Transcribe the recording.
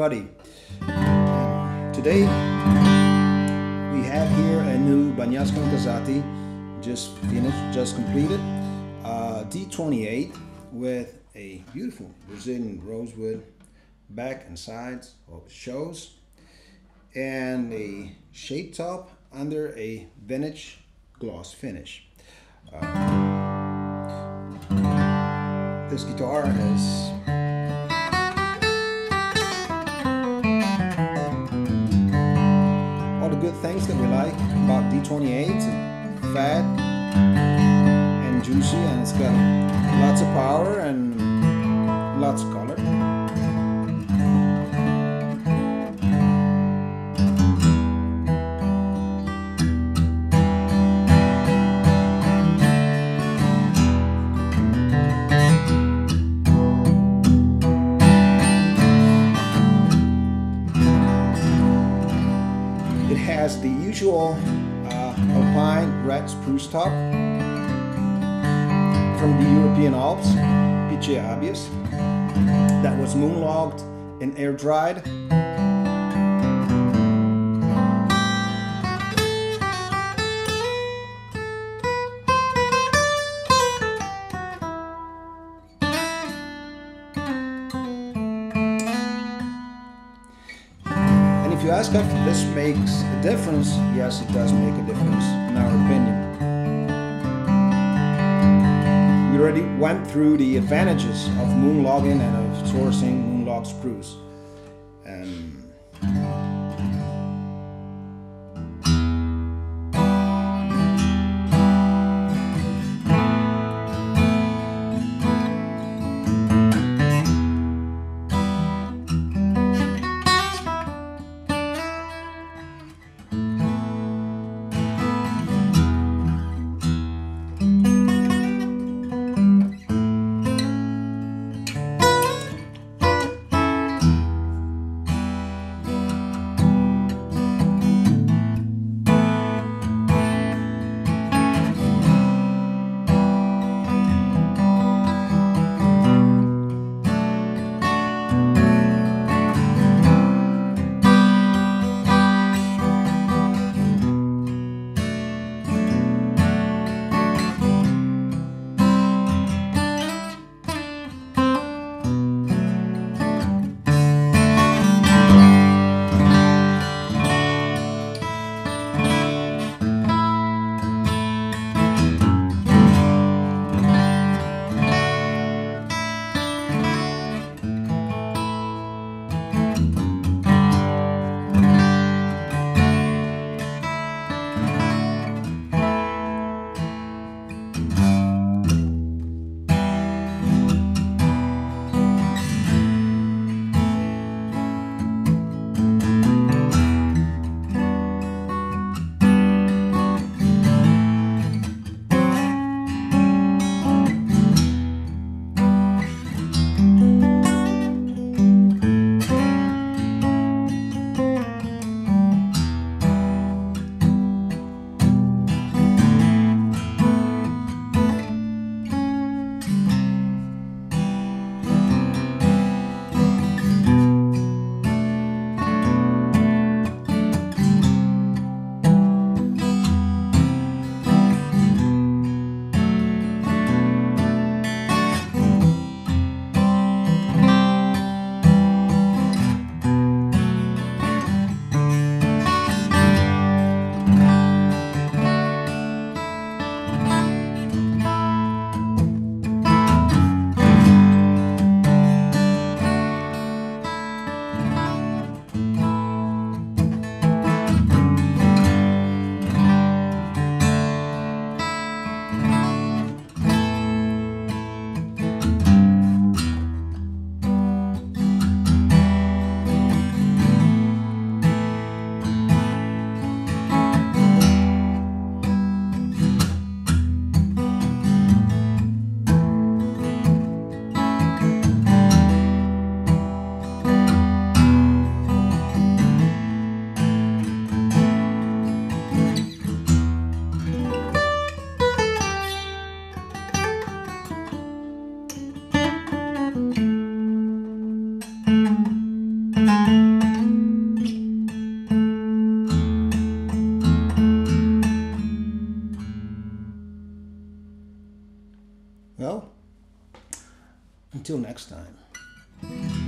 everybody. Today we have here a new Bagnasco Casati, just finished, just completed, uh, D28 with a beautiful Brazilian rosewood back and sides of shows and a shade top under a vintage gloss finish. Uh, this guitar is things that we like about D28s fat and juicy and it's got lots of power and usual uh, alpine red spruce top from the European Alps, Picea abies, that was moonlogged and air dried. Ask this makes a difference, yes, it does make a difference, in our opinion. We already went through the advantages of moon logging and of sourcing moonlog spruce. Until next time.